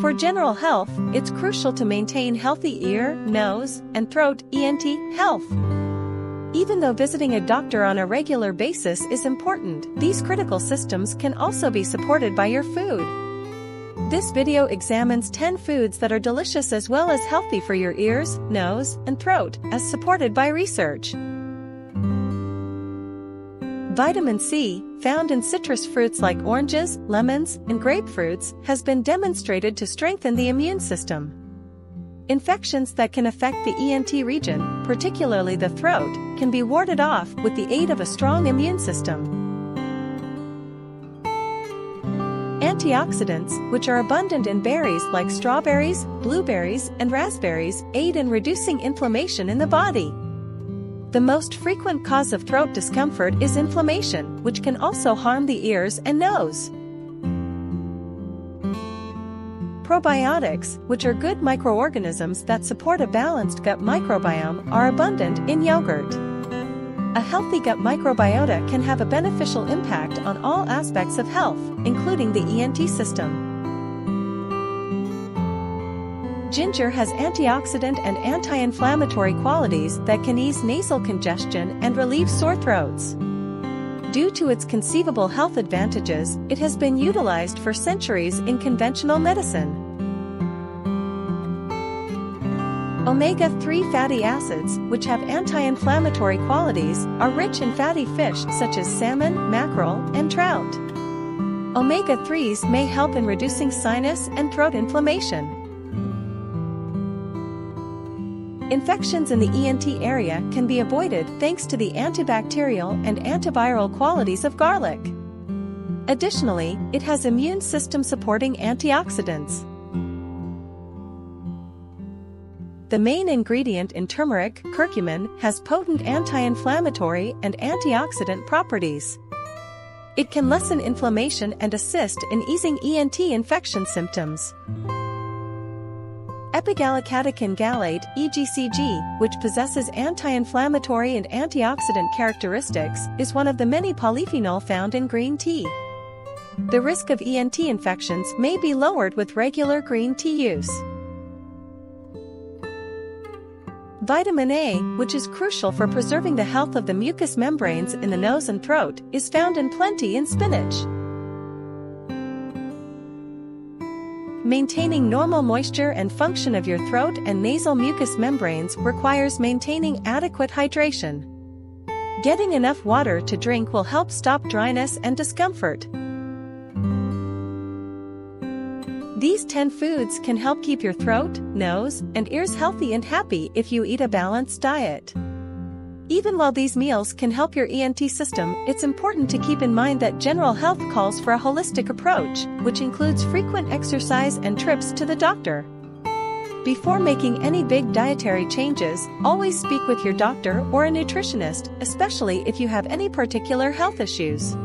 For general health, it's crucial to maintain healthy ear, nose, and throat ENT health. Even though visiting a doctor on a regular basis is important, these critical systems can also be supported by your food. This video examines 10 foods that are delicious as well as healthy for your ears, nose, and throat, as supported by research. Vitamin C, found in citrus fruits like oranges, lemons, and grapefruits, has been demonstrated to strengthen the immune system. Infections that can affect the ENT region, particularly the throat, can be warded off with the aid of a strong immune system. Antioxidants, which are abundant in berries like strawberries, blueberries, and raspberries, aid in reducing inflammation in the body. The most frequent cause of throat discomfort is inflammation, which can also harm the ears and nose. Probiotics, which are good microorganisms that support a balanced gut microbiome, are abundant in yogurt. A healthy gut microbiota can have a beneficial impact on all aspects of health, including the ENT system. Ginger has antioxidant and anti-inflammatory qualities that can ease nasal congestion and relieve sore throats. Due to its conceivable health advantages, it has been utilized for centuries in conventional medicine. Omega-3 fatty acids, which have anti-inflammatory qualities, are rich in fatty fish such as salmon, mackerel, and trout. Omega-3s may help in reducing sinus and throat inflammation. Infections in the ENT area can be avoided thanks to the antibacterial and antiviral qualities of garlic. Additionally, it has immune system supporting antioxidants. The main ingredient in turmeric, curcumin, has potent anti-inflammatory and antioxidant properties. It can lessen inflammation and assist in easing ENT infection symptoms. Epigallocatechin gallate, EGCG, which possesses anti-inflammatory and antioxidant characteristics, is one of the many polyphenol found in green tea. The risk of ENT infections may be lowered with regular green tea use. Vitamin A, which is crucial for preserving the health of the mucous membranes in the nose and throat, is found in plenty in spinach. Maintaining normal moisture and function of your throat and nasal mucous membranes requires maintaining adequate hydration. Getting enough water to drink will help stop dryness and discomfort. These 10 foods can help keep your throat, nose, and ears healthy and happy if you eat a balanced diet. Even while these meals can help your ENT system, it's important to keep in mind that general health calls for a holistic approach, which includes frequent exercise and trips to the doctor. Before making any big dietary changes, always speak with your doctor or a nutritionist, especially if you have any particular health issues.